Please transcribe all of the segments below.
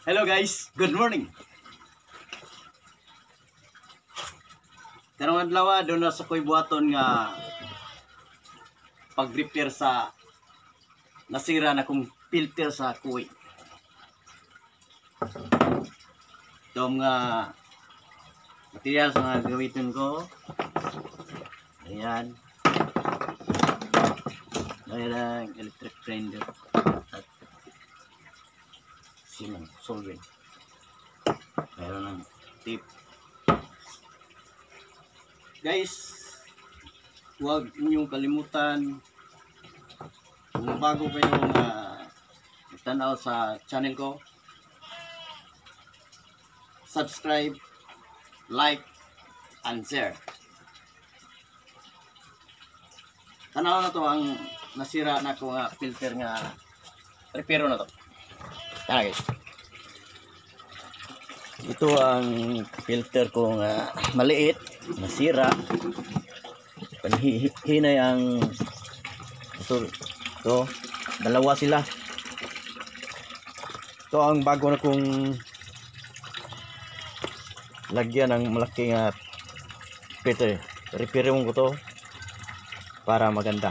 Hello guys, good morning. Karong adlaw do na sa koy buhaton nga pag-repair sa nasira na kong filter sa kuwi. Ito nga materials nga gamitin ko. Ayan. Ayan ang electric grinder at silang solvent. Meron ng tip. Guys, huwag ninyong kalimutan kung bago kayo na tanaw sa channel ko, subscribe, like, and share. Tanaw na to ang nasira na ko nga filter nga reparo na to. Tara guys. Ito ang filter ko nga maliit, nasira. Panhinay ang ito, ito, dalawa sila. Ito ang bago na kong lagyan ng malaking uh, filter. Repair ko to para maganda.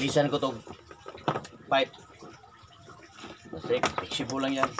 Ilisan ko to pipe. Kasi flexible lang yan.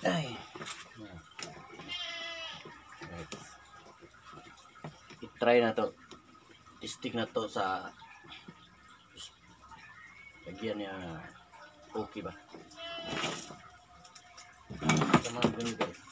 Ay. I-try na to. I-stick na to sa lagyan niya okay ba? Sa mga ganun guys.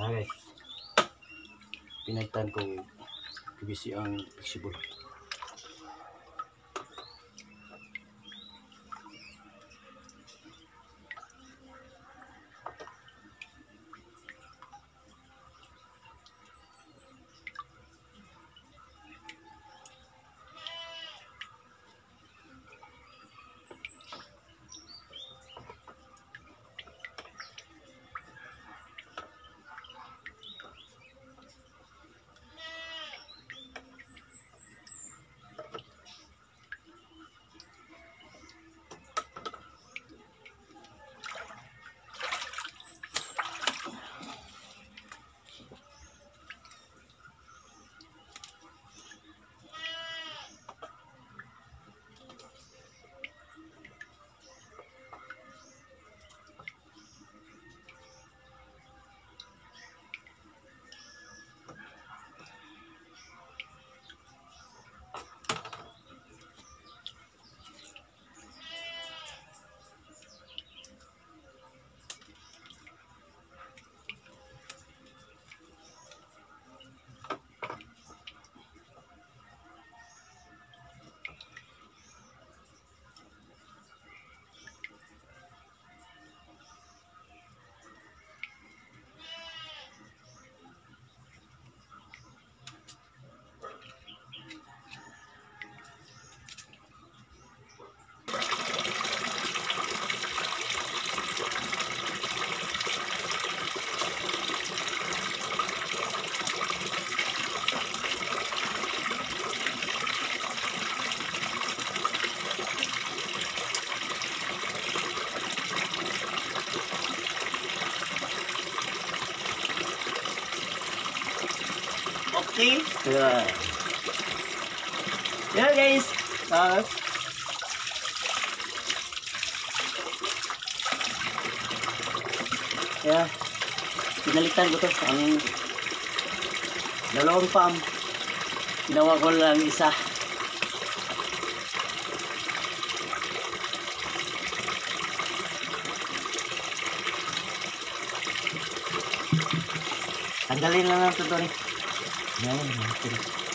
Ah, guys. Pinagtan ko PVC ang flexible. Okay. Yeah. Yeah guys. Uh, yeah. Pinalitan ko to. Ang dalawang pump. Ginawa ko lang isa. Tanggalin lang natin 你知道为什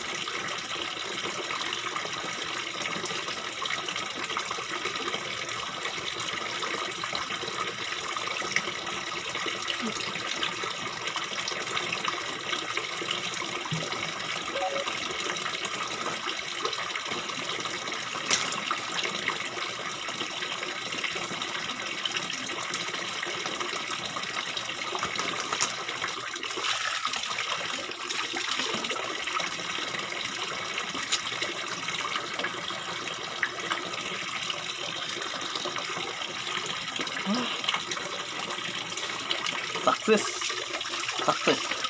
to rin. Yan, natin. Success. Success. Oh,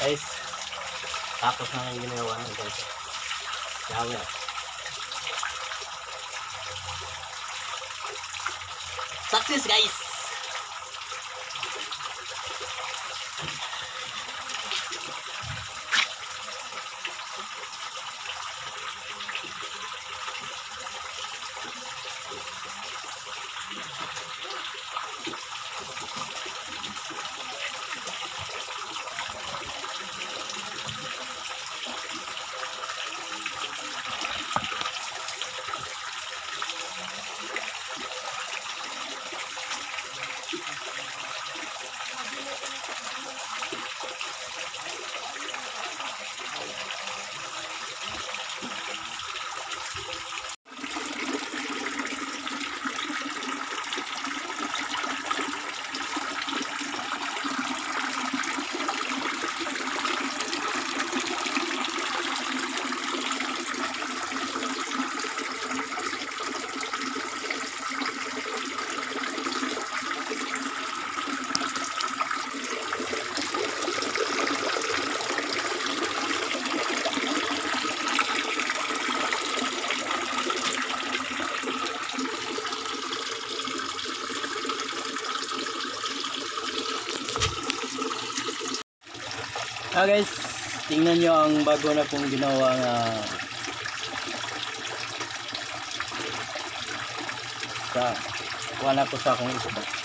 Guys, tapos na yung ginawa na guys. Shower. Success guys! Ah guys, tingnan nyo ang bago na kong ginawa nga sa wala ko sa akong isda.